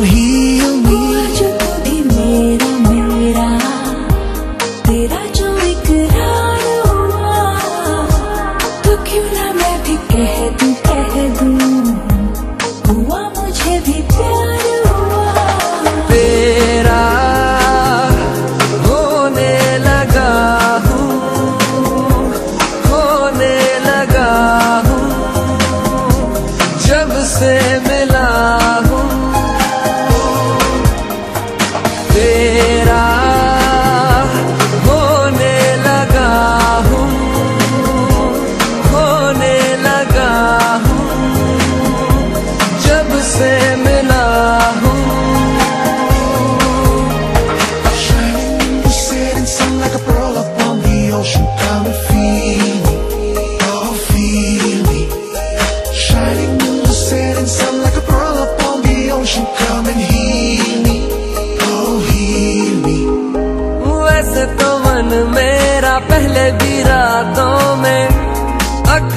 On, heal me. मेरा मेरा तेरा हुआ तो क्यों ना मैं भी कह दू कह दू हुआ मुझे भी प्यार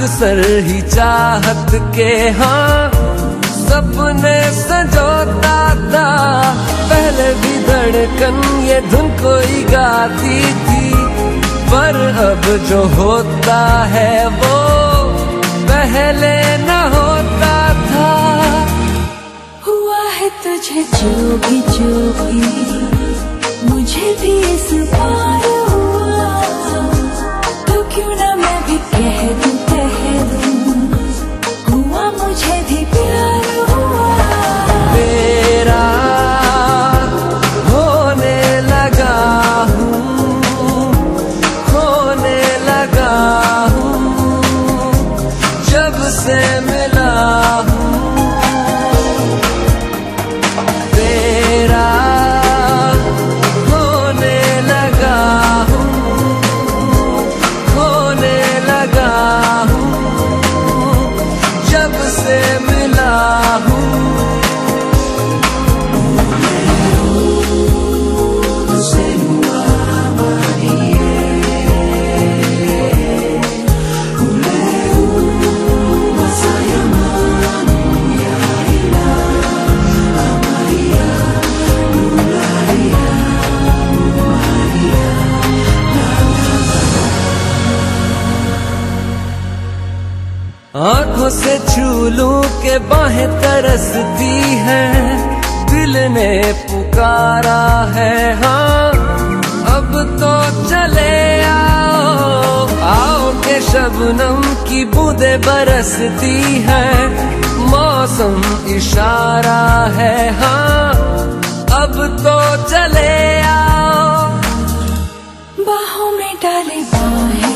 अक्सर ही चाहत के हाँ सपने सजोता था। पहले भी धड़कन ये धुन कोई गाती थी, पर अब जो होता है वो पहले न होता था। हुआ है तुझे जो भी जो भी, मुझे भी इस बार आँखों से छू लूँ के बाहें तरसती है, दिल ने पुकारा है। हाँ अब तो चले आओ आओ के शबनम की बूंदे बरसती है, मौसम इशारा है। हाँ अब तो चले आओ। बाहों में डाले बाहें